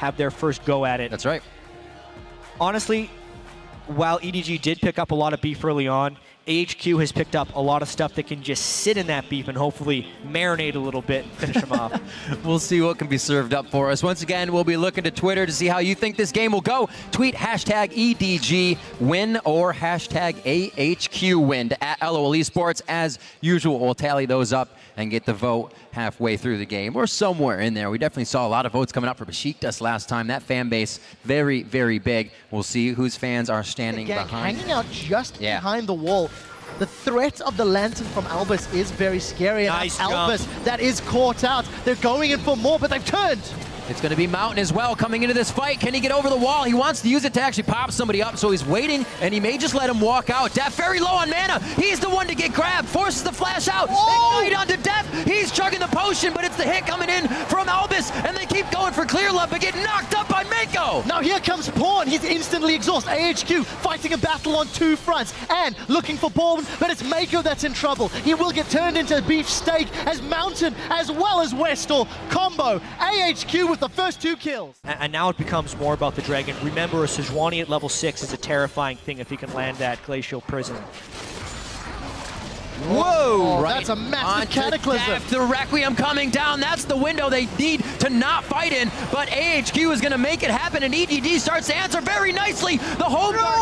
have their first go at it. That's right. Honestly, while EDG did pick up a lot of beef early on, AHQ has picked up a lot of stuff that can just sit in that beef and hopefully marinate a little bit and finish them off. we'll see what can be served up for us. Once again, we'll be looking to Twitter to see how you think this game will go. Tweet hashtag EDG win or hashtag AHQ win at LOL Esports. As usual, we'll tally those up and get the vote halfway through the game or somewhere in there. We definitely saw a lot of votes coming up for Besiktas last time. That fan base, very, very big. We'll see whose fans are standing behind. Hanging out just yeah. behind the wall. The threat of the Lantern from Albis is very scary. Nice and Albis that is caught out. They're going in for more, but they've turned. It's going to be Mountain as well coming into this fight. Can he get over the wall? He wants to use it to actually pop somebody up, so he's waiting, and he may just let him walk out. Deft very low on mana. He's the one to get grabbed. Forces the flash out. Oh! Ignite onto Deft. He's chugging the potion, but it's the hit coming in from Albis, and they keep going for clear love, but get knocked up by Now here comes Pawn. He's instantly exhausted. AHQ fighting a battle on two fronts, and looking for Pawn, but it's Meiko that's in trouble. He will get turned into beef steak as Mountain as well as Westdoor combo. AHQ with the first two kills. And now it becomes more about the Dragon. Remember, a Sejuani at level 6 is a terrifying thing if he can land that Glacial Prison. Whoa! Right that's a massive cataclysm. Death, the Requiem coming down. That's the window they need to not fight in. But AHQ is going to make it happen, and EDG starts to answer very nicely. The home guard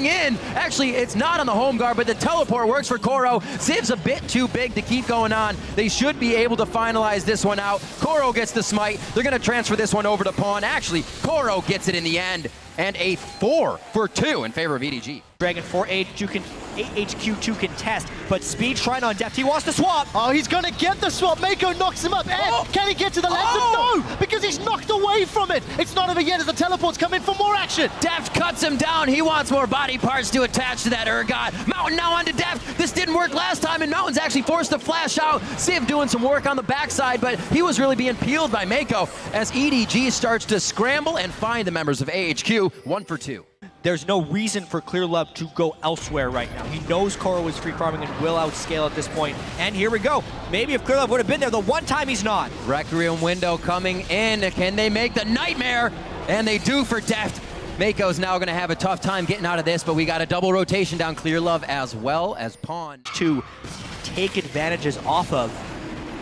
coming in. Actually, it's not on the home guard, but the teleport works for Koro. Ziv's a bit too big to keep going on. They should be able to finalize this one out. Koro gets the smite. They're going to transfer this one over to Pawn. Actually, Koro gets it in the end. And a four for two in favor of EDG. Dragon 4H, you can HQ2 contest, but Speed trying on Deft. He wants to swap. Oh, he's going to get the swap. Meiko knocks him up. And oh. can he get to the left? Oh. No, because he's knocked away from it. It's not over yet as the teleports come in for more action. Deft cuts him down. He wants more body parts to attach to that Urgot. Mountain now onto Deft. This didn't work last time, and Mountain's actually forced to flash out. Ziv doing some work on the backside, but he was really being peeled by Meiko as EDG starts to scramble and find the members of AHQ. One for two there's no reason for Clear Love to go elsewhere right now. He knows Koro is free farming and will outscale at this point. And here we go. Maybe if Clear Love would have been there, the one time he's not. Requiem window coming in. Can they make the Nightmare? And they do for Deft. Meiko's now going to have a tough time getting out of this, but we got a double rotation down Clear Love as well as Pawn. To take advantages off of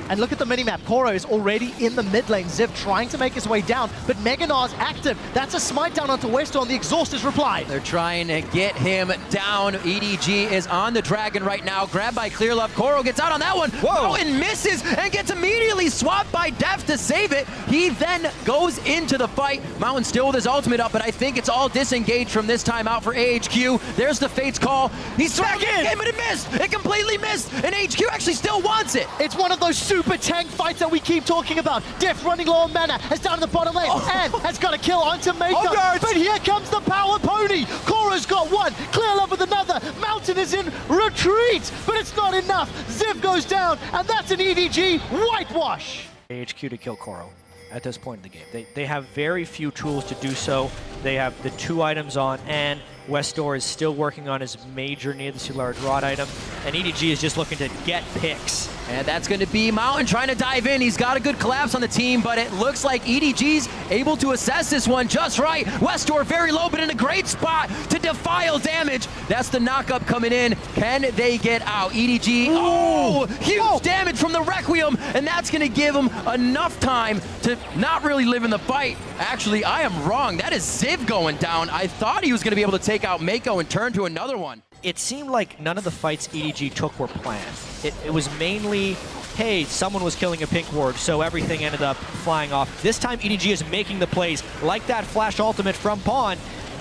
and look at the minimap. Koro is already in the mid lane. Ziv trying to make his way down, but Mega Gnar's active. That's a smite down onto Westdoor. The exhaust is replied. They're trying to get him down. EDG is on the Dragon right now. Grabbed by Clear Love. Koro gets out on that one. Whoa! Oh, and misses and gets immediately swapped by Deft to save it. He then goes into the fight. Mountain still with his ultimate up, but I think it's all disengaged from this time out for AHQ. There's the Fate's call. He's back in. Game, but it missed. It completely missed. And HQ actually still wants it. It's one of those super tank fights that we keep talking about. Deft running low on mana, has down to the bottom lane, oh. and has got a kill onto Meiko. Oh, but here comes the power pony. Koro's got one, Clear Love with another. Mountain is in retreat, but it's not enough. Ziv goes down, and that's an EDG whitewash. AHQ to kill Koro at this point in the game. They, they have very few tools to do so. They have the two items on, and Westdoor is still working on his major near the Large Rod item, and EDG is just looking to get picks. And that's going to be Mountain trying to dive in. He's got a good collapse on the team, but it looks like EDG's able to assess this one just right. Westdoor very low, but in a great spot to defile damage. That's the knockup coming in. Can they get out? EDG, Ooh. oh, huge oh. damage from the Requiem, and that's going to give him enough time to not really live in the fight. Actually, I am wrong. That is Ziv going down. I thought he was going to be able to take out Meiko and turn to another one it seemed like none of the fights EDG took were planned. It, it, was mainly, hey, someone was killing a pink ward, so everything ended up flying off. This time EDG is making the plays, like that flash ultimate from Pawn,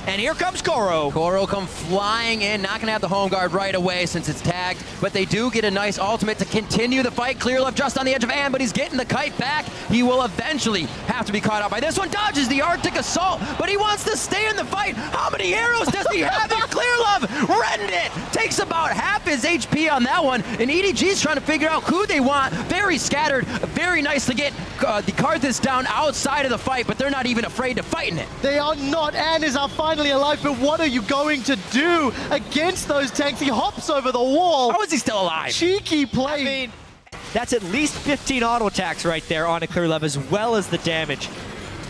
and here comes Koro. Koro come flying in, not going to have the home guard right away since it's tagged, but they do get a nice ultimate to continue the fight. Clear left just on the edge of An, but he's getting the kite back. He will eventually have to be caught out by this one. Dodges the Arctic Assault, but he wants to stay in the fight. How many arrows does he have in Clear Love? Rend it! Takes about half his HP on that one, and EDG's trying to figure out who they want. Very scattered, very nice to get uh, the Karthus down outside of the fight, but they're not even afraid to fight in it. They are not. An is our final finally alive, but what are you going to do against those tanks? He hops over the wall. How is he still alive? Cheeky play. I mean, that's at least 15 auto attacks right there on a clear love, as well as the damage.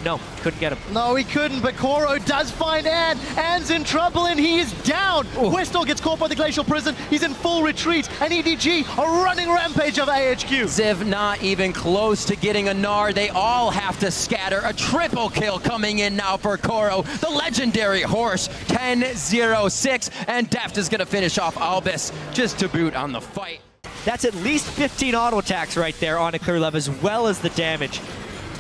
No, couldn't get him. No, he couldn't, but Koro does find An. An's in trouble and he is down. Westdoor gets caught by the Glacial Prison. He's in full retreat. And EDG a running rampage of AHQ. Ziv not even close to getting a Gnar. They all have to scatter. A triple kill coming in now for Koro. The legendary horse, 10-0-6. And Deft is going to finish off Albis just to boot on the fight. That's at least 15 auto attacks right there on a clear love, as well as the damage.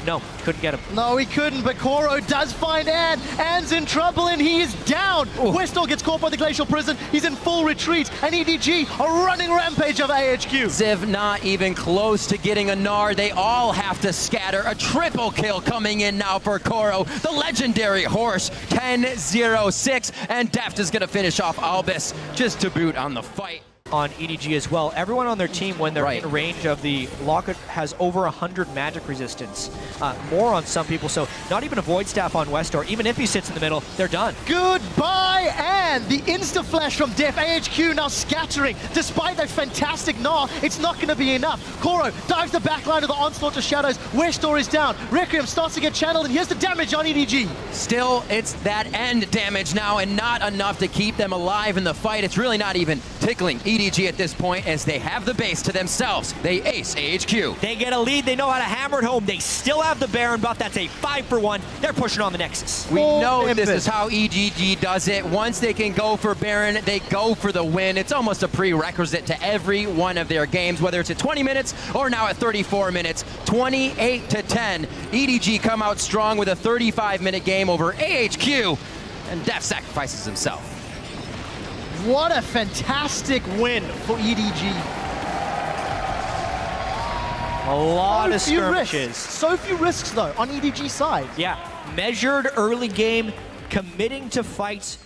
No, couldn't get him. No, he couldn't, but Koro does find An. An's in trouble and he is down. Westdoor gets caught by the Glacial Prison. He's in full retreat. And EDG a running rampage of AHQ. Ziv not even close to getting a Gnar. They all have to scatter. A triple kill coming in now for Koro. The legendary horse, 10-0-6. And Deft is going to finish off Albis just to boot on the fight on EDG as well. Everyone on their team, when they're right. in range of the locket, has over 100 magic resistance. Uh, more on some people, so not even a Void Staff on Westdoor. Even if he sits in the middle, they're done. Goodbye, and the insta-flash from Deft AHQ now scattering. Despite that fantastic Gnar, it's not going to be enough. Koro dives the backline of the Onslaught to Shadows. Westdoor is down. Requiem starts to get channeled, and here's the damage on EDG. Still, it's that end damage now, and not enough to keep them alive in the fight. It's really not even tickling EDG EDG at this point as they have the base to themselves. They ace AHQ. They get a lead. They know how to hammer it home. They still have the Baron buff. That's a five for one. They're pushing on the Nexus. We know this is how EDG does it. Once they can go for Baron, they go for the win. It's almost a prerequisite to every one of their games, whether it's at 20 minutes or now at 34 minutes. 28 to 10. EDG come out strong with a 35 minute game over AHQ, and Deft sacrifices himself. What a fantastic win for EDG. A lot so of skirmishes. Risks. So few risks, though, on EDG side. Yeah, measured early game, committing to fights